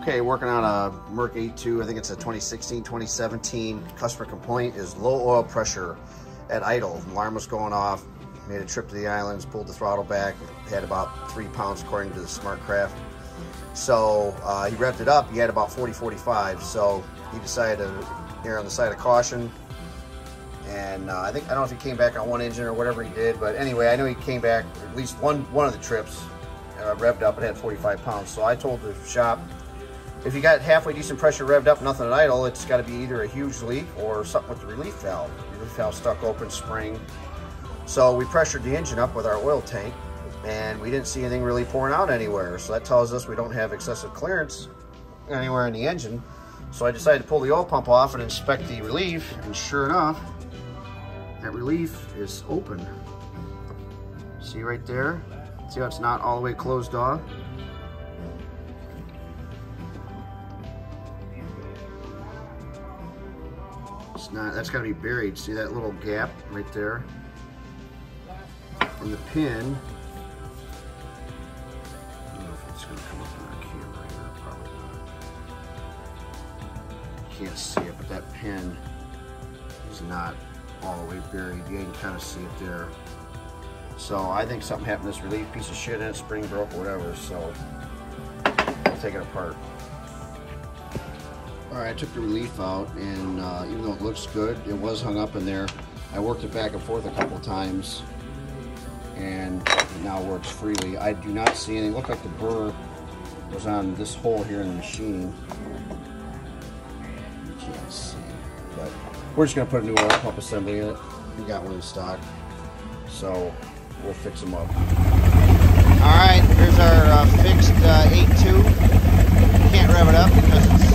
Okay, working on a Merc 82, I think it's a 2016, 2017. Customer complaint is low oil pressure at idle. Alarm was going off, made a trip to the islands, pulled the throttle back, had about three pounds according to the SmartCraft. So uh, he revved it up, he had about 40, 45. So he decided to err on the side of caution. And uh, I think, I don't know if he came back on one engine or whatever he did, but anyway, I know he came back at least one, one of the trips, uh, revved up and had 45 pounds. So I told the shop, if you got halfway decent pressure revved up, nothing at idle, it's got to be either a huge leak or something with the relief valve. Relief valve stuck open, spring. So we pressured the engine up with our oil tank and we didn't see anything really pouring out anywhere. So that tells us we don't have excessive clearance anywhere in the engine. So I decided to pull the oil pump off and inspect the relief. And sure enough, that relief is open. See right there? See how it's not all the way closed off? It's not, that's gotta be buried. See that little gap right there? And the pin, I don't know if it's gonna come up on our camera here, probably not. Can't see it, but that pin is not all the way buried. You can kind of see it there. So I think something happened to this relief piece of shit and it spring broke or whatever, so I'll take it apart. All right, I took the relief out, and uh, even though it looks good, it was hung up in there. I worked it back and forth a couple times, and it now works freely. I do not see anything. It looked like the burr was on this hole here in the machine. You can't see, but we're just gonna put a new oil pump assembly in it. We got one in stock, so we'll fix them up. All right, here's our uh, fixed uh, 8.2. Can't rev it up because it's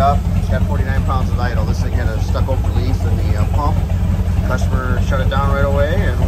up. It's got 49 pounds of idle. This thing had a stuck open relief in the uh, pump. Customer shut it down right away and